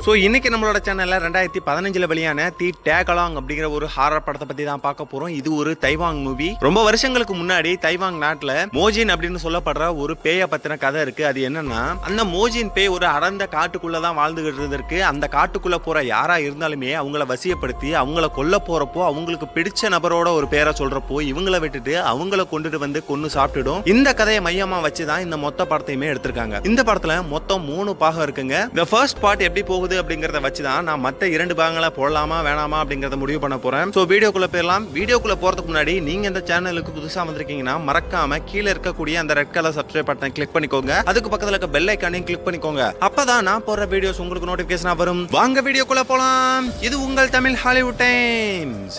So இன்றைக்கி நம்மளோட சேனலில் ரெண்டாயிரத்தி பதினஞ்சில் வெளியான தி டேகலாங் அப்படிங்கிற ஒரு ஹாரர் படத்தை பற்றி தான் பார்க்க போகிறோம் இது ஒரு தைவாங் மூவி ரொம்ப வருஷங்களுக்கு முன்னாடி தைவாங் நாட்டில் மோஜின் அப்படின்னு சொல்லப்படுற ஒரு பேயை பற்றின கதை இருக்குது அது என்னன்னா அந்த மோஜின் பேய் ஒரு அடர்ந்த காட்டுக்குள்ளே தான் வாழ்ந்துகிட்டு இருந்திருக்கு அந்த காட்டுக்குள்ளே போகிற யாராக இருந்தாலுமே அவங்கள வசியப்படுத்தி அவங்கள கொல்ல போகிறப்போ அவங்களுக்கு பிடிச்ச நபரோட ஒரு பேரை சொல்கிறப்போ இவங்கள விட்டுட்டு அவங்கள கொண்டுட்டு வந்து கொண்டு சாப்பிட்டுடும். இந்த கதையை மையமாக வச்சு தான் இந்த மொத்த படத்தையுமே எடுத்திருக்காங்க. இந்த படத்தில் மொத்தம் மூணு பாகம் இருக்குங்க. இந்த ஃபர்ஸ்ட் பார்ட் எப்படி போகுது அப்படிங்கறத வச்சுதான் நான் மற்ற இரண்டு பாகங்களை போடலாமா வேணாமா அப்படிங்கறத முடிவு பண்ண போறேன். ஸோ வீடியோக்குள்ள போயிடலாம். வீடியோக்குள்ள போறதுக்கு முன்னாடி நீங்க இந்த சேனலுக்கு புதுசா வந்திருக்கீங்கன்னா மறக்காம கீழே இருக்கக்கூடிய அந்த ரெட் கலர் சப்ஸ்கிரைப் பட்டனை கிளிக் பண்ணிக்கோங்க. அதுக்கு பக்கத்துல இருக்க பெல் ஐக்கானையும் கிளிக் பண்ணிக்கோங்க. அப்பதான் நான் போடுற வீடியோஸ் உங்களுக்கு நோட்டிபிகேஷனா வரும். வாங்க வீடியோக்குள்ள போலாம். இது உங்கள் தமிழ் ஹாலிவுட் டைம்ஸ்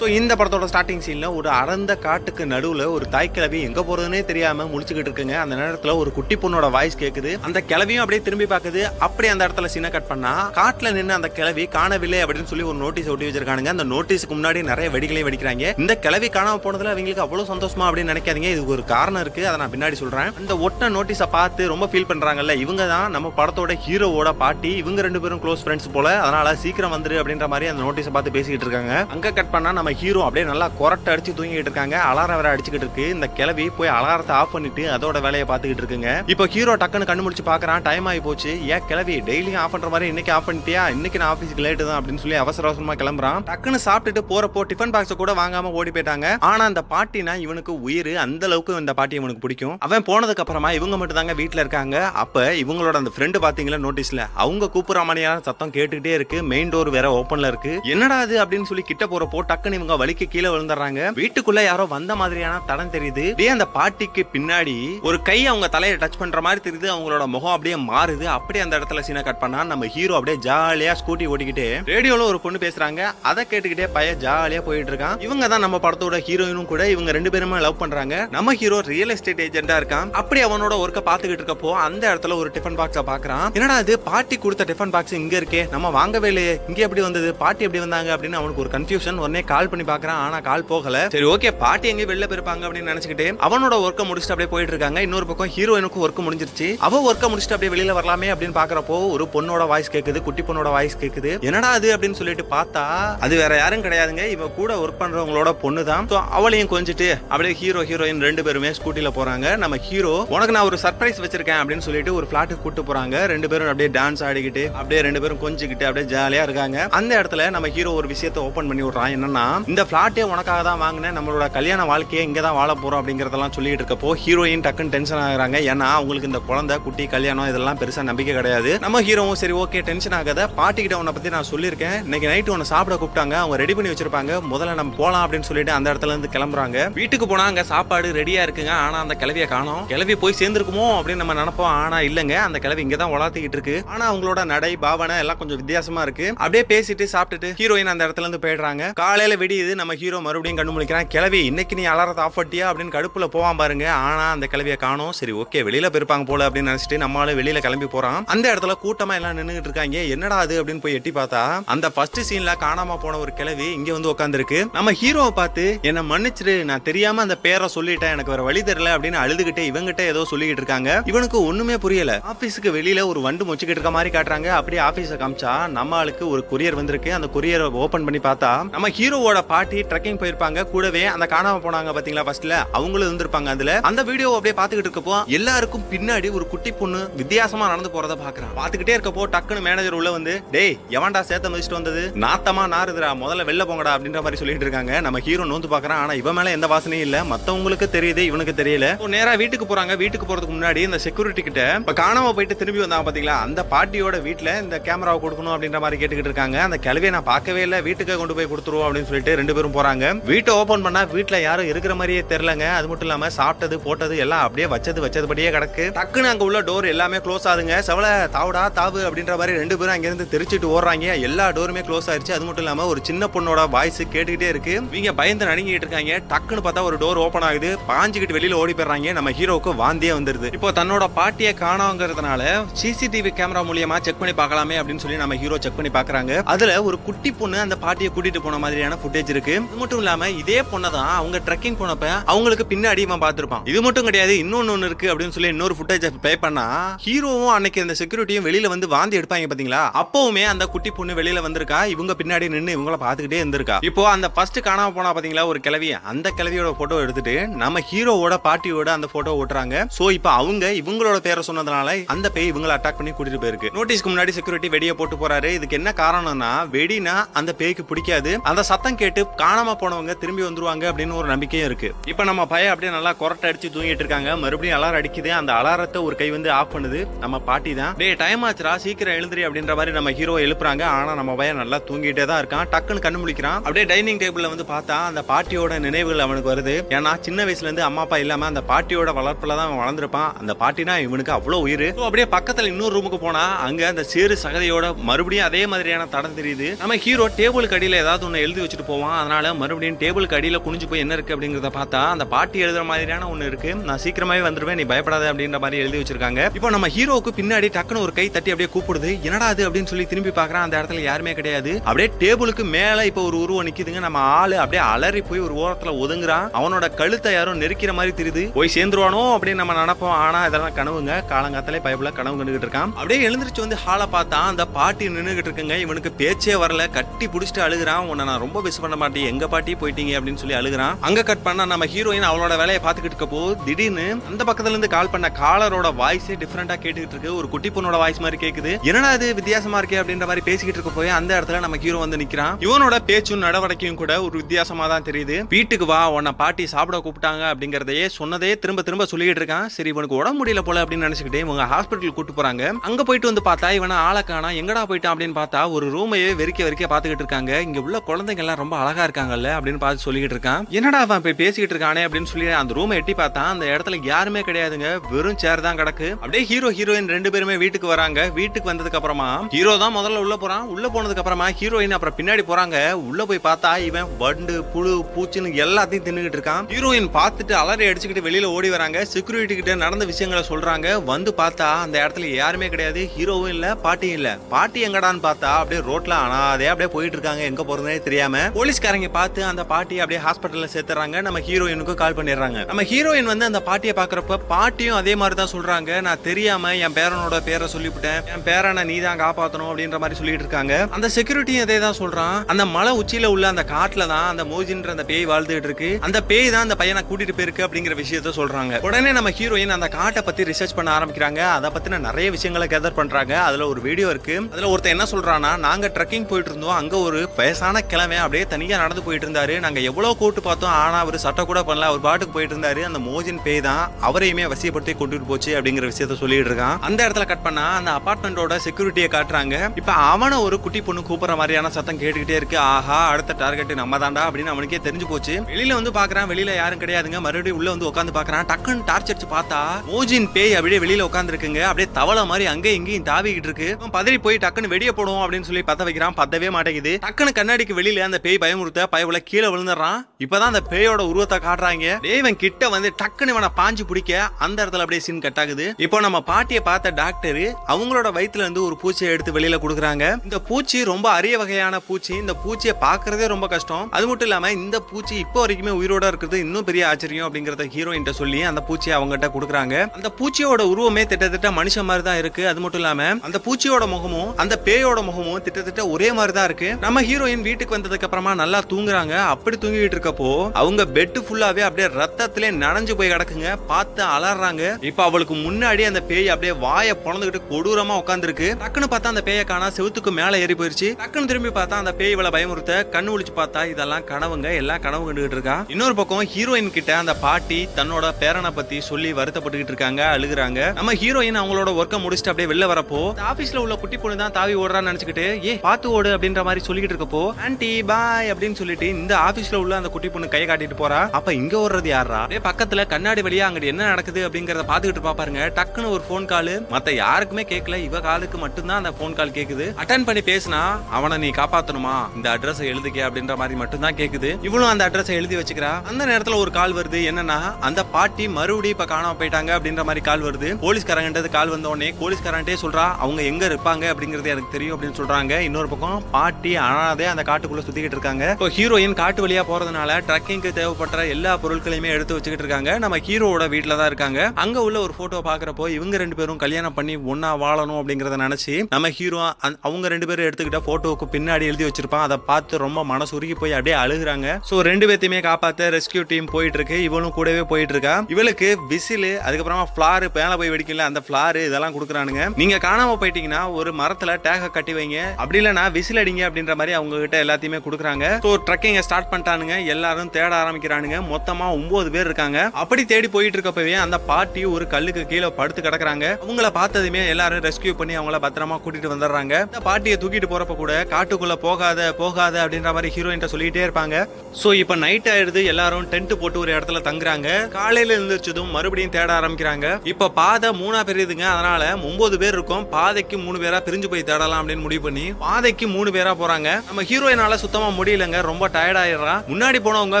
ஸோ இந்த படத்தோட ஸ்டார்டிங் சீனில் ஒரு அறந்த காட்டுக்கு நடுவில் ஒரு தாய் கிழவி எங்கே போகிறதுனே தெரியாமல் முழிச்சுக்கிட்டு இருக்குங்க. அந்த நேரத்தில் ஒரு குட்டி பொண்ணோட வாய்ஸ் கேட்குது அந்த கிளவியும் அப்படியே திரும்பி பார்க்குது அப்படியே அந்த இடத்துல சீனை கட் பண்ணால் காட்டில் நின்று அந்த கிளவி காணவில்லை அப்படின்னு சொல்லி ஒரு நோட்டீஸ் ஒட்டி வச்சிருக்கானுங்க. அந்த நோட்டீஸுக்கு முன்னாடி நிறைய வெடிகளையும் வெடிக்கிறாங்க. இந்த கிளவி காணாம போனதில் அவங்களுக்கு அவ்வளோ சந்தோஷமா அப்படின்னு நினைக்காதீங்க. இதுக்கு ஒரு காரணம் இருக்குது அதை நான் பின்னாடி சொல்கிறேன் அந்த ஒட்ட நோட்டீஸை பார்த்து ரொம்ப ஃபீல் பண்ணுறாங்கல்ல இவங்க தான் நம்ம படத்தோட ஹீரோவோட பாட்டி. இவங்க ரெண்டு பேரும் க்ளோஸ் ஃப்ரெண்ட்ஸ் போல. அதனால சீக்கிரம் வந்துரு அப்படின்ற மாதிரி அந்த நோட்டீஸை பார்த்து பேசிக்கிட்டு இருக்காங்க. அங்கே கட் பண்ணால் நம்ம ஹீரோ அப்படியே நல்லா கொரட்டை அடிச்சு தூங்கிட்டு இருக்காங்க. அலாரம் வேற அடிச்சுக்கிட்டு இருக்கு. இந்த கிளவி போய் அலாரத்தை ஆஃப் பண்ணிட்டு அதோட வேலையை பார்த்துக்கிட்டு இருக்குங்க. இப்போ ஹீரோ டக்குன்னு கண்ணு முடிச்சு பாக்குறான் டைம் ஆகி போச்சு. ஏன் கிளவி டெய்லியும் ஆஃப் பண்ற மாதிரி இன்னைக்கு ஆஃப் பண்ணிட்டியா? இன்னைக்கு நான் ஆஃபீஸ்க்கு லேட்டு தான் அப்படின்னு சொல்லி அவசர அவசரமா கிளம்புறான். டக்குன்னு சாப்பிட்டுட்டு போறப்போ டிஃபன் பாக்ஸ் கூட வாங்காம ஓடி போயிட்டாங்க. ஆனா அந்த பாட்டினா இவனுக்கு உயிர். அந்த அளவுக்கு இந்த பாட்டி இவனுக்கு பிடிக்கும். அவன் போனதுக்கு அப்புறமா இவங்க மட்டும் தாங்க வீட்டுல இருக்காங்க. அப்ப இவங்களோட அந்த ஃப்ரெண்டு பாத்தீங்களா நோட்டீஸ்ல அவங்க கூப்பிடுற மாதிரியான சத்தம் கேட்டுக்கிட்டே இருக்கு. மெயின் டோர் வேற ஓப்பன்ல இருக்கு. என்னடா அது அப்படின்னு சொல்லி கிட்ட போறப்போ டக்குன்னு இவங்க வலிக்கு கீழே விழுந்துறாங்க வீட்டுக்குள்ள யாரோ வந்த மாதிரியான தடம் தெரியுது. அப்படியே அந்த பாட்டிக்கு பின்னாடி ஒரு கை அவங்க தலையை டச் பண்ற மாதிரி தெரியுது. அவங்களோட முகம் அப்படியே மாறுது. அப்படியே அந்த இடத்துல சீனை கட் பண்ணா நம்ம ஹீரோ அப்படியே ஜாலியா ஸ்கூட்டி ஓட்டிக்கிட்டு ரேடியோல ஒரு பொண்ணு பேசுறாங்க. அதை கேட்டுக்கிட்டே பையன் ஜாலியா போயிட்டு இருக்கான். இவங்க தான் நம்ம படத்தோட ஹீரோயினும் கூட இவங்க ரெண்டு பேருமே லவ் பண்றாங்க. நம்ம ஹீரோ ரியல் எஸ்டேட் ஏஜென்டா இருக்கான். அப்படி அவனோட ஒர்க்க பாத்துக்கிட்டு இருக்கப்போ அந்த இடத்துல ஒரு டிஃபன் பாக்ஸ பாக்குறான் என்னடா இது? பாட்டி கொடுத்த டிஃபன் பாக்ஸ் இங்க இருக்கே. நம்ம வாங்கவே இல்லையே. இங்க எப்படி வந்தது? பாட்டி எப்படி வந்தாங்க? அப்படின்னு அவனுக்கு ஒரு கன்ஃபியூஷன் உடனே கால் பண்ணி பாக்குறான் ஆனா கால் போகல. சரி ஓகே பாட்டி எங்க வெளில போயிருப்பாங்க அப்படின்னு நினைச்சுக்கிட்டு அவனோட ஒர்க்க முடிச்சுட்டு அப்படியே போயிட்டு இருக்காங்க. இன்னொரு பக்கம் ஹீரோயினுக்கும் ஒர்க் முடிஞ்சிருச்சு. அவ ஒர்க்க முடிச்சுட்டு அப்படியே வெளியில வரலாமே அப்படின்னு பாக்குறப்போ ஒரு பொண்ணோட வாய்ஸ் கேக்குது குட்டி பொண்ணோட வாய்ஸ் கேக்குது. என்னடா அது அப்படின்னு சொல்லிட்டு பார்த்தா அது வேற யாரும் கிடையாதுங்க. இவ கூட ஒர்க் பண்றவங்களோட பொண்ணு தான் அவளையும் கொஞ்சிட்டு அப்படியே ஹீரோ ஹீரோயின் ரெண்டு பேருமே ஸ்கூட்டில போறாங்க. நம்ம ஹீரோ உனக்கு நான் ஒரு சர்ப்ரைஸ் வச்சிருக்கேன் அப்படின்னு சொல்லிட்டு ஒரு பிளாட்டுக்கு கூட்டு போறாங்க. ரெண்டு பேரும் அப்படியே டான்ஸ் ஆடிக்கிட்டு அப்படியே ரெண்டு பேரும் கொஞ்சிக்கிட்டு அப்படியே ஜாலியா இருக்காங்க. அந்த இடத்துல நம்ம ஹீரோ ஒரு விஷயத்தை ஓபன் பண்ணி விடுறான். என்னன்னா இந்த பிளாட்டே உனக்காக தான் வாங்கினேன். நம்மளோட கல்யாண வாழ்க்கையை இங்கே தான் வாழ போகிறோம் அப்படிங்கிறதெல்லாம் சொல்லிட்டு இருக்கப்போ ஹீரோயின் டக்குன்னு டென்ஷன் ஆகிறாங்க. ஏன்னா அவங்களுக்கு இந்த குழந்தை குட்டி கல்யாணம் இதெல்லாம் பெருசாக நம்பிக்கை கிடையாது. நம்ம ஹீரோவும் சரி ஓகே டென்ஷன் ஆகாத. பாட்டி கிட்ட உன்னை பற்றி நான் சொல்லியிருக்கேன். இன்னைக்கு நைட்டு உன்னை சாப்பிட கூப்பிட்டாங்க. அவங்க ரெடி பண்ணி வச்சிருப்பாங்க. முதல்ல நம்ம போகலாம் அப்படின்னு சொல்லிட்டு அந்த இடத்துல இருந்து கிளம்புறாங்க. வீட்டுக்கு போனால் அங்கே சாப்பாடு ரெடியாக இருக்குங்க. ஆனால் அந்த கிளவியை காணும். கிளவி போய் சேர்ந்துருக்குமோ அப்படின்னு நம்ம நினைப்போம். ஆனா இல்லங்க. அந்த கிளவி இங்க தான் வளர்த்திக்கிட்டு இருக்கு. ஆனா அவங்களோட நடை பாவனை எல்லாம் கொஞ்சம் வித்தியாசமா இருக்கு. அப்படியே பேசிட்டு சாப்பிட்டுட்டு ஹீரோயின் அந்த இடத்துல இருந்து போயிடுறாங்க. காலையில விடியுது. நம்ம ஹீரோ மறுபடியும் கண்டு முழிக்கிறான் கிளவி இன்னைக்கு நீ அலாரத்தை ஆஃப் பண்ணிட்டியா? அப்படின்னு கடுப்புல போவான் பாருங்க. ஆனா அந்த கிளவியை காணும். சரி ஓகே வெளியில போயிருப்பாங்க போல அப்படின்னு நினைச்சிட்டு நம்மளால வெளியில கிளம்பி போறான். அந்த இடத்துல கூட்டமா எல்லாம் நின்றுட்டு இருக்காங்க. என்னடா அது? அப்படின்னு போய் எட்டி பார்த்தா அந்த ஃபர்ஸ்ட் சீன்ல காணாம போன ஒரு கிளவி இங்க வந்து உட்காந்துருக்கு நம்ம ஹீரோவை பார்த்து என்ன மன்னிச்சிரு. நான் தெரியாம அந்த பேரை சொல்லிட்டேன். எனக்கு வேற வழி தெரியல அப்படின்னு அழுதுகிட்டே இவங்கிட்ட ஏதோ சொல்லிக்கிட்டு இருக்காங்க. இவனுக்கு ஒண்ணுமே புரியல. ஆபீஸுக்கு வெளியில ஒரு வண்டு முச்சுக்கிட்டு இருக்க மாதிரி காட்டுறாங்க. அப்படியே ஆஃபீஸை காமிச்சா நம்ம ஆளுக்கு ஒரு கொரியர் வந்திருக்கு. அந்த கொரியரை ஓபன் பண்ணி பார்த்தா நம்ம ஹீரோவோட பாட்டி ட்ரெக்கிங் போயிருப்பாங்க. கூடவே அந்த காணாம போனாங்க பாத்தீங்களா ஃபர்ஸ்ட்ல அவங்களும் இருந்திருப்பாங்க அதுல. அந்த வீடியோ அப்படியே பாத்துக்கிட்டு இருக்கப்போ எல்லாருக்கும் பின்னாடி ஒரு குட்டி பொண்ணு வித்தியாசமா நடந்து போறத பாக்குறான் பாத்துக்கிட்டே இருக்கப்போ டக்குன்னு மேனேஜர் உள்ள வந்து டேய் எவன்டா சேத்த மிதிச்சிட்டு வந்தது? நாத்தமா நாறுதுடா. முதல்ல வெளில போங்கடா அப்படின்ற மாதிரி சொல்லிட்டு இருக்காங்க. நம்ம ஹீரோ நோந்து பாக்குறான் ஆனா இவன் மேல எந்த வாசனையும் இல்ல. மத்தவங்களுக்கு தெரியுது இவனுக்கு தெரியல. நேரா வீட்டுக்கு போறாங்க. வீட்டுக்கு போறதுக்கு முன்னாடி இந்த செக்யூரிட்டி கிட்ட இப்ப காணாம போயிட்டு திரும்பி வந்தாங்க பாத்தீங்களா? அந்த பாட்டியோட வீட்டுல இந்த கேமராவை கொடுக்கணும் அப்படின்ற மாதிரி கேட்டுக்கிட்டு இருக்காங்க. அந்த கிழவியை நான் பார்க்கவே இல்ல. வீட்டுக்கு கொண்டு போய் கொடுத்துருவோம் அப்படின்னு சொல்லிட்டு ரெண்டு பேரும் போறாங்க. வீட்டை ஓபன் பண்ணா வீட்டுல யாரும் இருக்கிற மாதிரியே தெரியலங்க. அது மட்டும் இல்லாம சாப்பிட்டது போட்டது எல்லாம் அப்படியே வச்சது வச்சதுபடியே கிடக்கு. டக்குன்னு அங்க உள்ள டோர் எல்லாமே க்ளோஸ் ஆகுதுங்க. செவல தாவுடா தாவு அப்படின்ற மாதிரி ரெண்டு பேரும் அங்கிருந்து தெரிச்சிட்டு ஓடுறாங்க. எல்லா டோருமே க்ளோஸ் ஆயிருச்சு. அது மட்டும் இல்லாம ஒரு சின்ன பொண்ணோட வாய்ஸ் கேட்டுக்கிட்டே இருக்கு. இவங்க பயந்து நடுங்கிட்டு இருக்காங்க. டக்குன்னு பார்த்தா ஒரு டோர் ஓபன் ஆகுது. பாஞ்சுக்கிட்டு வெளியில ஓடி போயிடுறாங்க. நம்ம ஹீரோவுக்கு வாந்தியே வந்துருது. இப்போ தன்னோட பாட்டியை காணோங்கிறதுனால சிசிடிவி கேமரா மூலியமா செக் பண்ணி பார்க்கலாமே அப்படின்னு சொல்லி நம்ம ஹீரோ செக் பண்ணி பாக்குறாங்க அதுல ஒரு குட்டி பொண்ணு அந்த பாட்டியை கூட்டிட்டு போன மாதிரியான ஃபுட்டேஜ் இருக்கு. இது மட்டும் இல்லாம இதே பொண்ணை தான் அவங்க ட்ரெக்கிங் போனப்ப அவங்களுக்கு பின்னாடி இவன் பார்த்திருப்பான். இது மட்டும் கிடையாது இன்னொன்னு ஒன்று இருக்கு அப்படின்னு சொல்லி இன்னொரு ஃபுட்டேஜ் ப்ளே பண்ணா ஹீரோவும் அன்னைக்கு அந்த செக்யூரிட்டியும் வெளியில வந்து வாந்தி எடுப்பாங்க பாத்தீங்களா? அப்பவுமே அந்த குட்டி பொண்ணு வெளியில வந்திருக்கா இவங்க பின்னாடி நின்று இவங்கள பாத்துக்கிட்டே இருந்திருக்கா. இப்போ அந்த ஃபர்ஸ்ட் காணாம போனா பாத்தீங்களா ஒரு கிளவி அந்த கிளவியோட போட்டோ எடுத்துட்டு நம்ம ஹீரோவோட பாட்டியோட அந்த போட்டோ ஓட்டுறாங்க. சோ இப்போ அவங்க இவங்களோட பேரை சொன்னதுனால அந்த பேய் இவங்களை அட்டாக் பண்ணி கூட்டிட்டு போயிருக்கு. நோட்டீஸ்க்கு முன்னாடி செக்யூரிட்டி வெடியை போட்டு போறாரு. இதுக்கு என்ன காரணம்னா வெடினா அந்த பேய்க்கு பிடிக்காது. அந்த சத்தம் கேட்டு காணாம போனவங்க திரும்பி வந்துருவாங்க அப்படின்னு ஒரு நம்பிக்கையும் இருக்கு. இப்போ நம்ம பையன் அப்படியே நல்லா கொரட்டை அடிச்சு தூங்கிட்டு இருக்காங்க. மறுபடியும் அலாரம் அடிக்குது. அந்த அலாரத்தை ஒரு கை வந்து ஆஃப் பண்ணுது. நம்ம பாட்டி தான். டே டைம் ஆச்சுரா சீக்கிரம் எழுந்திரி அப்படின்ற மாதிரி நம்ம ஹீரோ எழுப்புறாங்க. ஆனா நம்ம பையன் நல்லா தூங்கிட்டே தான் இருக்கான். டக்குன்னு கண்ணு முழிக்கிறான். அப்படியே டைனிங் டேபிள்ல வந்து பார்த்தா அந்த பாட்டியோட நினைவுகள் அவனுக்கு வருது. ஏன்னா சின்ன வயசுல இருந்து அம்மா அப்பா இல்லாம அந்த பாட்டியோட வளர்ப்புல தான் அவன் வளர்ந்துருப்பான். அந்த பாட்டினா இவனுக்கு அவ்வளவு உயிர். அப்படியே பக்கத்துல இன்னொரு ரூமுக்கு போனா அங்க அந்த சேரு சகதையோட மறுபடியும் அதே மாதிரியான தடம் தெரியுது. நம்ம ஹீரோ டேபிளுக்கு அடியில ஏதாவது ஒன்னு எழுதி வச்சுட்டு போவான். அதனால் மறுபடியும் டேபிளுக்கு அடியில் குனிஞ்சு போய் என்ன இருக்கு அப்படிங்கிறத பார்த்தா அந்த பாட்டி எழுதுற மாதிரியான ஒன்று இருக்கு. நான் சீக்கிரமாவே வந்துடுவேன் நீ பயப்படாத அப்படின்ற மாதிரி எழுதி வச்சிருக்காங்க. இப்போ நம்ம ஹீரோவுக்கு பின்னாடி டக்குன்னு ஒரு கை தட்டி அப்படியே கூப்பிடுது. என்னடா அது அப்படின்னு சொல்லி திரும்பி பார்க்குறான். அந்த இடத்துல யாருமே கிடையாது. அப்படியே டேபிளுக்கு மேலே இப்போ ஒரு உருவம் நிக்குதுங்க. நம்ம ஆள் அப்படியே அலறி போய் ஒரு ஓரத்தில் ஒதுங்குறான். அவனோட கழுத்தை யாரும் நெருக்கிற மாதிரி தெரியுது. போய் சேர்ந்துருவானோ அப்படின்னு நம்ம நினைப்போம். ஆனா இதெல்லாம் கனவுங்க. காலங்காத்தாலே பயப்புல கனவு கண்டுகிட்டு இருக்கான். அப்படியே எழுந்திரிச்சு வந்து ஹாலை பார்த்தா அந்த பாட்டி நின்றுகிட்டு இருக்குங்க. இவனுக்கு பேச்சே வரல. கட்டி பிடிச்சிட்டு அழுகுறான். உன்னை நான் ரொம்ப பண்ண மாட்டேன். எங்க பாட்டி போயிட்டீங்க அப்படின்னு சொல்லி அழுகுறான். அங்க கட் பண்ணா நம்ம ஹீரோயின் அவளோட வேலையை பார்த்துக்கிட்டு இருக்கப்போ திடீர்னு அந்த பக்கத்துல இருந்து கால் பண்ண காலரோட வாய்ஸே டிஃப்ரெண்டா கேட்டுக்கிட்டு இருக்கு. ஒரு குட்டி பொண்ணோட வாய்ஸ் மாதிரி கேக்குது. என்னடா இது வித்தியாசமா இருக்கே அப்படின்ற மாதிரி பேசிக்கிட்டு இருக்க போய் அந்த இடத்துல நம்ம ஹீரோ வந்து நிக்கிறான். இவனோட பேச்சும் நடவடிக்கையும் கூட ஒரு வித்தியாசமா தான் தெரியுது. வீட்டுக்கு வா உன்னை பாட்டி சாப்பிட கூப்பிட்டாங்க அப்படிங்கறதையே சொன்னதே திரும்ப திரும்ப சொல்லிட்டு இருக்கான். சரி இவனுக்கு உடம்பு முடியல போல அப்படின்னு நினைச்சுக்கிட்டே இவங்க ஹாஸ்பிட்டல் கூட்டு போறாங்க. அங்க போயிட்டு வந்து பார்த்தா இவனை ஆளை காணா எங்கடா போயிட்டான் அப்படின்னு பார்த்தா ஒரு ரூமையே வெறிக்க வெறிக்க பாத்துக்கிட்டு இருக்காங்க. இங்க உள்ள குழந்தைங்க எல்லாம் ரொம்ப அழகா இருக்காங்கல்ல அப்படின்னு பார்த்து சொல்லிக்கிட்டு இருக்கான். என்னடா அவன் போய் பேசிக்கிட்டு இருக்கானே அப்படின்னு சொல்லி அந்த ரூமை எட்டி பார்த்தா அந்த இடத்துல யாருமே கிடையாதுங்க. வெறும் சேர் தான் கிடக்கு. அப்படியே ஹீரோ ஹீரோயின் ரெண்டு பேருமே வீட்டுக்கு வராங்க. வீட்டுக்கு வந்ததுக்கு அப்புறமா ஹீரோ தான் முதல்ல உள்ள போறான். உள்ள போனதுக்கு அப்புறமா ஹீரோயின் அப்புறம் பின்னாடி போறாங்க. உள்ள போய் பார்த்தா இவன் வண்டு புழு பூச்சின்னு எல்லாத்தையும் தின்னுகிட்டு இருக்கான். ஹீரோயின் பார்த்துட்டு அலறி அடிச்சுக்கிட்டு வெளியில ஓடி வராங்க. செக்யூரிட்டி கிட்ட நடந்த விஷயங்களை சொல்றாங்க. வந்து பார்த்தா அந்த இடத்துல யாருமே கிடையாது. ஹீரோவும் இல்ல பாட்டியும் இல்ல. பாட்டி எங்கடான்னு பார்த்தா அப்படியே ரோட்ல அனாதே அப்படியே போயிட்டு இருக்காங்க. எங்க போறதுனே தெரியாம. போலீஸ்காரங்க பார்த்து அந்த பாட்டி அப்படியே ஹாஸ்பிட்டல்ல சேர்த்துறாங்க. நம்ம ஹீரோயினுக்கும் கால் பண்ணிடுறாங்க. நம்ம ஹீரோயின் வந்து அந்த பாட்டியை பாக்குறப்ப பாட்டியும் அதே மாதிரி தான் சொல்றாங்க. நான் தெரியாம என் பேரனோட பேரை சொல்லிவிட்டேன். என் பேரனை நீ தான் காப்பாத்தணும் அப்படின்ற மாதிரி சொல்லிட்டு இருக்காங்க. அந்த செக்யூரிட்டியும் அதே தான் சொல்றான். அந்த மலை உச்சியில உள்ள அந்த காட்டுல தான் அந்த மோஜின்ற அந்த பேய் வாழ்ந்துட்டு இருக்கு. அந்த பேய் தான் அந்த பையனை கூட்டிட்டு போயிருக்கு அப்படிங்கிற விஷயத்த சொல்றாங்க. உடனே நம்ம ஹீரோயின் அந்த காட்டை பத்தி ரிசர்ச் பண்ண ஆரம்பிக்கிறாங்க. அதை பத்தின நிறைய விஷயங்களை கேதர் பண்றாங்க. அதுல ஒரு வீடியோ இருக்கு. அதுல ஒருத்தன் என்ன சொல்றானா நாங்க ட்ரெக்கிங் போயிட்டு இருந்தோம். அங்க ஒரு வயசான கிழமை அப்படியே தனியாக நடந்து போயிட்டு இருந்தாரு நாங்கள் எவ்வளோ கூட்டு பார்த்தோம் ஆனால் அவர் சட்டை கூட பண்ணல. அவர் பாட்டுக்கு போயிட்டு இருந்தாரு அந்த மோஜின் பேய் தான் அவரையுமே வசியப்படுத்தி கொண்டுட்டு போச்சு அப்படிங்கிற விஷயத்த சொல்லிட்டு இருக்கான். அந்த இடத்துல கட் பண்ணா அந்த அபார்ட்மெண்டோட செக்யூரிட்டியை காட்டுறாங்க. இப்போ அவனை ஒரு குட்டி பொண்ணு கூப்பிடுற மாதிரியான சத்தம் கேட்டுக்கிட்டே இருக்கு. ஆஹா அடுத்த டார்கெட் நம்ம தாண்டா அப்படின்னு அவனுக்கே தெரிஞ்சு போச்சு. வெளியில வந்து பாக்குறான். வெளியில யாரும் கிடையாதுங்க. மறுபடியும் உள்ள வந்து உட்காந்து பாக்குறான். டக்குன்னு டார்ச் அடிச்சு பார்த்தா மோஜின் பேய் அப்படியே வெளியில உட்காந்து இருக்குங்க அப்படியே தவளை மாதிரி அங்கே இங்கேயும் தாவிக்கிட்டு இருக்கு. பதறி போய் டக்குன்னு வெடிய போடுவோம் அப்படின்னு சொல்லி பத்த வைக்கிறான். பத்தவே மாட்டேங்குது. டக்குன்னு கண்ணாடிக்கு வெளியில அந்த பேய் பயமுறுத்த பயவுல கீழே விழுந்துடுறான். இப்பதான் அந்த பேயோட உருவத்தை காட்டுறாங்க. தேவன் கிட்ட வந்து டக்குன்னு இவனை பாஞ்சு பிடிக்க அந்த இடத்துல அப்படியே சீன் கட் ஆகுது. இப்போ நம்ம பாட்டியை பார்த்த டாக்டர் அவங்களோட வயிற்றுல இருந்து ஒரு பூச்சியை எடுத்து வெளியில கொடுக்குறாங்க. இந்த பூச்சி ரொம்ப அரிய வகையான பூச்சி. இந்த பூச்சியை பார்க்கறதே ரொம்ப கஷ்டம். அது மட்டும் இல்லாம இந்த பூச்சி இப்போ வரைக்குமே உயிரோட இருக்கிறது இன்னும் பெரிய ஆச்சரியம் அப்படிங்கறத ஹீரோயின் சொல்லி அந்த பூச்சியை அவங்ககிட்ட கொடுக்குறாங்க. அந்த பூச்சியோட உருவமே திட்டத்தட்ட மனுஷன் மாதிரி தான் இருக்கு. அது மட்டும் இல்லாம அந்த பூச்சியோட முகமும் அந்த பேயோட முகமும் திட்டத்தட்ட ஒரே மாதிரி தான் இருக்கு. நம்ம ஹீரோயின் வீட்டுக்கு வந்ததுக்கு அப்புறமா நல்லா தூங்குறாங்க. அப்படி தூங்கிட்டு இருக்கப்போ அவங்க பெட் ஃபுல்லாவே அப்படியே ரத்தத்திலே நனைஞ்சு போய் கிடக்குங்க. பார்த்து அலறாங்க. இப்ப அவளுக்கு முன்னாடி அந்த பேய் அப்படியே வாயை பொழந்துகிட்டு கொடூரமா உட்காந்துருக்கு டக்குன்னு பார்த்தா அந்த பேயை காணா செவத்துக்கு மேல ஏறி போயிருச்சு. டக்குன்னு திரும்பி பார்த்தா அந்த பேய் இவளை பயமுறுத்த கண்ணு ஒழிச்சு பார்த்தா இதெல்லாம் கனவுங்க. எல்லாம் கனவு கண்டுகிட்டு இருக்கா. இன்னொரு பக்கம் ஹீரோயின் கிட்ட அந்த பாட்டி தன்னோட பேரனை பத்தி சொல்லி வருத்தப்பட்டுக்கிட்டு இருக்காங்க அழுகுறாங்க. நம்ம ஹீரோயின் அவங்களோட ஒர்க்கை முடிச்சுட்டு அப்படியே வெளில வரப்போ ஆபீஸ்ல உள்ள குட்டி பொண்ணு தான் தாவி ஓடுறான்னு நினைச்சுக்கிட்டு ஏ பாத்து ஓடு அப்படின்ற மாதிரி சொல்லிக்கிட்டு இருக்கப்போ ஆன்டி அப்படின்னு சொல்லிட்டு இந்த ஆபீஸ்ல உள்ள அந்த குட்டி பொண்ணு கையை காட்டிட்டு போறா. அப்ப இங்க ஓடுறது யாரா அப்படியே பக்கத்துல கண்ணாடி வழியா அங்கிட்டு என்ன நடக்குது அப்படிங்கறத பாத்துக்கிட்டு பாப்பாருங்க பாருங்க. டக்குன்னு ஒரு ஃபோன் கால் மத்த யாருக்குமே கேட்கல இவ காலுக்கு மட்டும்தான் அந்த ஃபோன் கால் கேக்குது. அட்டன் பண்ணி பேசினா அவனை நீ காப்பாத்தணுமா? இந்த அட்ரஸ் எழுதுக்க அப்படின்ற மாதிரி மட்டும்தான் கேக்குது. இவளும் அந்த அட்ரஸ் எழுதி வச்சுக்கிறா. அந்த நேரத்துல ஒரு கால் வருது. என்னன்னா அந்த பாட்டி மறுபடியும் இப்ப காணாம போயிட்டாங்க அப்படின்ற மாதிரி கால் வருது. போலீஸ்காரங்கன்றது கால் வந்த உடனே போலீஸ்காரன்ட்டே சொல்றா அவங்க எங்க இருப்பாங்க? அப்படிங்கறது எனக்கு தெரியும் அப்படின்னு சொல்றாங்க. இன்னொரு பக்கம் பாட்டி அனாதே அந்த காட்டுக்குள்ள சுத்திக்கிட்டு வச்சுக்கிட்டு இருக்காங்க. இப்போ ஹீரோயின் காட்டு வழியா போறதுனால ட்ரக்கிங்க்கு தேவைப்பட்ட எல்லா பொருட்களையுமே எடுத்து வச்சுக்கிட்டு இருக்காங்க. நம்ம ஹீரோவோட வீட்டில தான் இருக்காங்க. அங்க உள்ள ஒரு போட்டோ பாக்குறப்போ இவங்க ரெண்டு பேரும் கல்யாணம் பண்ணி ஒன்னா வாழணும் அப்படிங்கறத நினைச்சு நம்ம ஹீரோ அவங்க ரெண்டு பேரும் எடுத்துக்கிட்ட போட்டோவுக்கு பின்னாடி எழுதி வச்சிருப்பான். அதை பார்த்து ரொம்ப மனசு உருகி போய் அப்படியே அழுகுறாங்க. சோ ரெண்டு பேத்தையுமே காப்பாத்த ரெஸ்கியூ டீம் போயிட்டு இருக்கு இவளும் கூடவே போயிட்டு இருக்கா இவளுக்கு விசில் அதுக்கப்புறமா ஃபிளார் மேல போய் வெடிக்கல அந்த ஃபிளார் இதெல்லாம் கொடுக்குறானுங்க. நீங்க காணாம போயிட்டீங்கன்னா ஒரு மரத்துல டேக கட்டி வைங்க. அப்படி இல்லைன்னா விசில் அடிங்க அப்படின்ற மாதிரி அவங்க கிட்ட எல்லாத்தையுமே கொடுக்குறாங்க. ஸோ ட்ரக்கிங்கை ஸ்டார்ட் பண்ணிட்டானுங்க. எல்லாரும் தேட ஆரம்பிக்கிறானுங்க. மொத்தமாக ஒன்பது பேர் இருக்காங்க. அப்படி தேடி போயிட்டு இருக்கப்பவே அந்த பாட்டி ஒரு கல்லுக்கு கீழே படுத்து கிடக்குறாங்க. அவங்கள பார்த்ததுமே எல்லாரும் ரெஸ்கியூ பண்ணி அவங்கள பத்திரமா கூட்டிட்டு வந்துடுறாங்க. இந்த பாட்டியை தூக்கிட்டு போறப்ப கூட காட்டுக்குள்ள போகாத போகாத அப்படின்ற மாதிரி ஹீரோயின் சொல்லிட்டே இருப்பாங்க. சோ இப்போ நைட் ஆயிடுது. எல்லாரும் டென்ட் போட்டு ஒரு இடத்துல தங்குறாங்க. காலையில எழுந்திரிச்சதும் மறுபடியும் தேட ஆரம்பிக்கிறாங்க. இப்போ பாதை மூணா பெரியதுங்க. அதனால ஒன்பது பேர் இருக்கும். பாதைக்கு மூணு பேரா பிரிஞ்சு போய் தேடலாம் அப்படின்னு முடிவு பண்ணி பாதைக்கு மூணு பேரா போறாங்க. நம்ம ஹீரோயினால சுத்தமா முடியலங்க ரொம்ப டயர்ட் ஆயிடுறான். முன்னாடி போனவங்க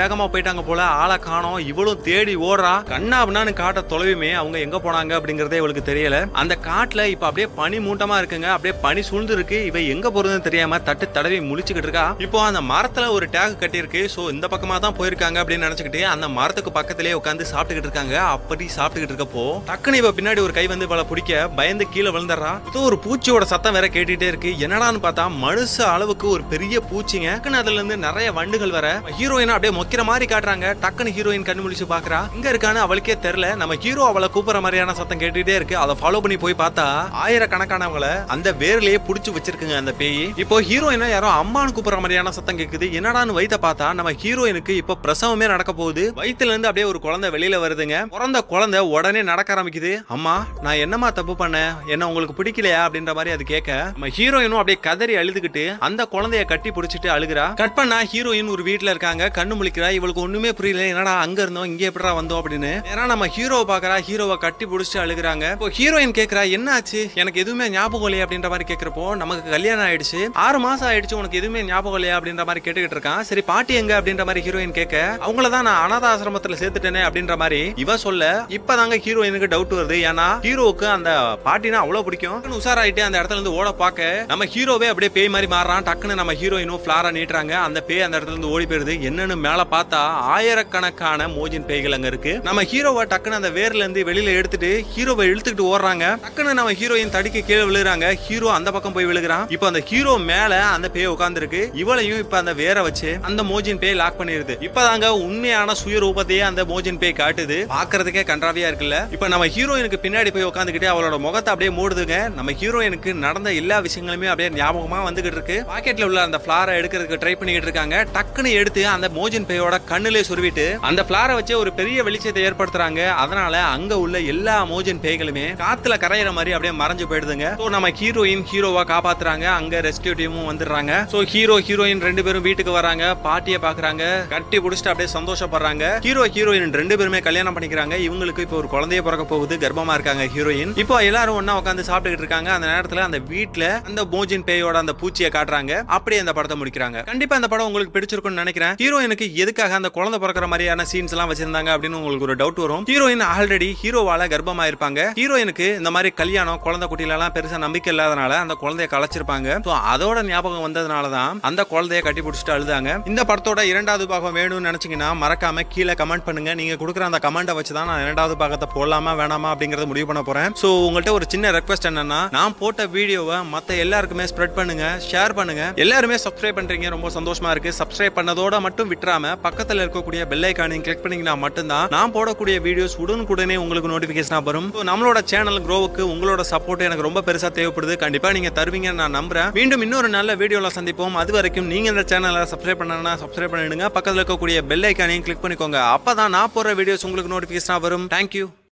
வேகமா போயிட்டாங்க போல ஆளை காணோம் இவளும் தேடி ஓடுறா. கண்ணா அப்படின்னு காட்ட தொலைவுமே அவங்க எங்க போனாங்க அப்படிங்கறதே இவளுக்கு தெரியல. அந்த காட்டுல இப்ப அப்படியே பனி மூட்டமா இருக்குங்க அப்படியே பனி சூழ்ந்து இருக்கு இவ எங்க போறதுன்னு தெரியாம தட்டு தடவி முழிச்சுக்கிட்டு இருக்கா. இப்போ அந்த மரத்துல ஒரு டேக் கட்டி இருக்கு சோ இந்த பக்கமா தான் போயிருக்காங்க அப்படின்னு நினைச்சுக்கிட்டு அந்த மரத்துக்கு பக்கத்திலேயே உட்காந்து சாப்பிட்டுக்கிட்டு இருக்காங்க. அப்படி சாப்பிட்டுக்கிட்டு இருக்கப்போ டக்குனு இவ பின்னாடி ஒரு கை வந்து இவளை பிடிக்க பயந்து கீழே விழுந்துடுறா. ஒரு பூச்சியோட சத்தம் வேற கேட்டுட்டே இருக்கு. என்னடான்னு பார்த்தா மனுஷ அளவுக்கு ஒரு பெரிய பூச்சிங்க. டக்குன்னு அதுல இருந்து நிறைய வண்டுகள் வர ஹீரோயினா அப்படியே மொக்கிற மாதிரி காட்டுறாங்க. டக்குன்னு ஹீரோயின் கண்ணு முடிச்சு பாக்குறா இங்க இருக்கான்னு அவளுக்கே தெரியல நம்ம ஹீரோ அவளை கூப்பிடுற மாதிரியான சத்தம் கேட்டுட்டே இருக்கு. அதை ஃபாலோ பண்ணி போய் பார்த்தா ஆயிரக்கணக்கானவங்களை அந்த வேர்லயே புடிச்சு வச்சிருக்குங்க அந்த பேய். இப்போ ஹீரோயினா யாரோ அம்மான்னு கூப்பிடுற மாதிரியான சத்தம் கேக்குது. என்னடான்னு வயித்த பார்த்தா நம்ம ஹீரோயினுக்கு இப்போ பிரசவமே நடக்க போகுது. வயிற்றுல இருந்து அப்படியே ஒரு குழந்தை வெளியில வருதுங்க. பிறந்த குழந்தை உடனே நடக்க ஆரம்பிக்குது. அம்மா நான் என்னம்மா தப்பு பண்ணேன்? என்ன உங்களுக்கு பிடிக்கலையா? அப்படின்ற மாதிரி அது கேட்க நம்ம ஹீரோயினும் அப்படியே கதறி அழுதுகிட்டு அந்த குழந்தைய கட்டி பிடிச்சிட்டு அழுகுறா. கட் பண்ணா ஹீரோயின் ஒரு வீட்டுல இருக்காங்க கண்ணு முழிக்கிறா இவளுக்கு ஒண்ணுமே புரியல என்னடா அங்க இருந்தோம் இங்க எப்படா வந்தோம் அப்படின்னு. ஏன்னா நம்ம ஹீரோவை பாக்குறா ஹீரோவை கட்டி பிடிச்சிட்டு அழுகுறாங்க. இப்போ ஹீரோயின் கேக்குறா என்னாச்சு? எனக்கு எதுவுமே ஞாபகம் இல்லையா? அப்படின்ற மாதிரி கேக்குறப்போ நமக்கு கல்யாணம் ஆயிடுச்சு. ஆறு மாசம் ஆயிடுச்சு உனக்கு எதுவுமே ஞாபகம் இல்லையா? அப்படின்ற மாதிரி கேட்டுக்கிட்டு இருக்கான். சரி பாட்டி எங்க? அப்படின்ற மாதிரி ஹீரோயின் கேட்க அவங்கள தான் நான் அனாத ஆசிரமத்துல சேர்த்துட்டேனே அப்படின்ற மாதிரி இவ சொல்ல இப்பதாங்க ஹீரோயினுக்கு டவுட் வருது. ஏன்னா ஹீரோவுக்கு அந்த பாட்டினா அவ்வளவு பிடிக்கும். உஷாராயிட்டு அந்த இடத்துல இருந்து ஓட பார்க்க நம்ம ஹீரோவே அப்படியே பேய் மாதிரி மாறுறான். டக்குன்னு நம்ம ஹீரோயினும் ஃபிளாரா நீட்டுறாங்க அந்த பேய் அந்த இடத்துல இருந்து ஓடி போயிருது. என்னன்னு மேல பார்த்தா ஆயிரக்கணக்கான மோஜின் பேய்கள் அங்க இருக்கு. நம்ம ஹீரோவை டக்குன்னு அந்த வேர்ல இருந்து வெளியில எடுத்துட்டு ஹீரோவை இழுத்துக்கிட்டு ஓடுறாங்க. டக்குன்னு நம்ம ஹீரோயின் தடிக்க கீழே விழுகிறாங்க. ஹீரோ அந்த பக்கம் போய் விழுகிறான். இப்போ அந்த ஹீரோ மேல அந்த பேய் உட்காந்துருக்கு இவளையும் இப்ப அந்த வேரை வச்சு அந்த மோஜின் பேய் லாக் பண்ணிருது. இப்பதாங்க உண்மையான சுயரூபத்தையே அந்த மோஜின் பேய் காட்டுது. பாக்குறதுக்கே கன்றாவியா இருக்குல்ல. இப்ப நம்ம ஹீரோயினுக்கு பின்னாடி போய் உட்காந்துக்கிட்டு அவளோட முகத்தை அப்படியே மூடுதுங்க. நம்ம ஹீரோயினுக்கு நடந்த எல்லா விஷயங்களுமே அப்படியே ஞாபகமா வந்துகிட்டு இருக்கு. பாக்கெட்ல உள்ள அந்த பிளாரை எடுக்கிறதுக்கு ட்ரை பண்ணிக்கிட்டு இருக்காங்க டக்குன்னு எடுத்து அந்த மோஜின் பேயோட கண்ணுலே சொருவிட்டு அந்த ஃபிளாரை வச்சு ஒரு பெரிய வெளிச்சத்தை ஏற்படுத்துறாங்க. அதனால அங்க உள்ள எல்லா மோஜின் பேய்களுமே காத்துல கரையிற மாதிரி அப்படியே மறைஞ்சு போயிடுதுங்க. சோ நம்ம ஹீரோயின் ஹீரோவா காப்பாத்துறாங்க. அங்க ரெஸ்கியூ டீமும் வந்துடுறாங்க. சோ ஹீரோ ஹீரோயின் ரெண்டு பேரும் வீட்டுக்கு வராங்க. பாட்டியை பாக்குறாங்க கட்டி பிடிச்சிட்டு அப்படியே சந்தோஷப்படுறாங்க. ஹீரோ ஹீரோயின் ரெண்டு பேருமே கல்யாணம் பண்ணிக்கிறாங்க. இவங்களுக்கு இப்போ ஒரு குழந்தைய பிறக்க போகுது. கர்ப்பமா இருக்காங்க ஹீரோயின் இப்போ எல்லாரும் ஒன்னா உட்காந்து சாப்பிட்டுக்கிட்டு இருக்காங்க. அந்த நேரத்துல அந்த வீட்டுல அந்த மோஜின் பேயோட அந்த பூச்சியை காட்டுறாங்க. அப்படியே அந்த படத்தை முடிக்கிறாங்க. கண்டிப்பா இந்த படம் உங்களுக்கு பிடிச்சிருக்கும்னு நினைக்கிறேன். ஹீரோயினுக்கு எதுக்காக அந்த குழந்தை பிறக்கிற மாதிரியான சீன்ஸ் எல்லாம் வச்சிருந்தாங்க அப்படின்னு உங்களுக்கு ஒரு டவுட் வரும். ஹீரோயின் ஆல்ரெடி ஹீரோவால கர்ப்பமா இருப்பாங்க ஹீரோயினுக்கு இந்த மாதிரி கல்யாணம் குழந்தை குட்டில எல்லாம் பெருசா நம்பிக்கை இல்லாதனால அந்த குழந்தைய கலைச்சிருப்பாங்க. அதோட ஞாபகம் வந்ததுனால தான் அந்த குழந்தைய கட்டி பிடிச்சிட்டு அழுதாங்க. இந்த படத்தோட இரண்டாவது பாகம் வேணும்னு நினைச்சீங்கன்னா மறக்காம கீழே கமெண்ட் பண்ணுங்க. நீங்க கொடுக்குற அந்த கமெண்ட்டை வச்சு தான் நான் இரண்டாவது பாகத்தை போடலாமா வேணாமா அப்படிங்கறத முடிவு பண்ண போறேன். சோ உங்கள்ட்ட ஒரு சின்ன ரெக்வஸ்ட் என்னன்னா நான் போட்ட வீடியோவை மத்த எல்லாருக்குமே ஸ்ப்ரெட் பண்ணுங்க ஷேர் பண்ணுங்க. எல்லாருமே சப்ஸ்கிரைப் பண்றீங்க. ரொம்ப சந்தோஷமா இருக்கு. சப்ஸ்கிரைப் பண்ணதோட மட்டும் விட்டுறாம பக்கத்துல இருக்கக்கூடிய பெல் ஐக்கானையும் கிளிக் பண்ணீங்கன்னா மட்டும்தான் நான் போடக்கூடிய வீடியோஸ் உடனுக்குடனே உங்களுக்கு நோட்டிபிகேஷனா வரும். நம்மளோட சேனல் க்ரோவுக்கு உங்களோட சப்போர்ட் எனக்கு ரொம்ப பெருசா தேவைப்படுது. கண்டிப்பா நீங்க தருவீங்கன்னு நான் நம்புறேன். மீண்டும் இன்னொரு நல்ல வீடியோல சந்திப்போம். அது வரைக்கும் நீங்க இந்த சேனலை சப்ஸ்கிரைப் பண்ணனா சப்ஸ்கிரைப் பண்ணிடுங்க. பக்கத்துல இருக்கக்கூடிய பெல் ஐக்கானையும் கிளிக் பண்ணிக்கோங்க. அப்பதான் நான் போற வீடியோஸ் உங்களுக்கு நோட்டிபிகேஷனா வரும். தேங்க்யூ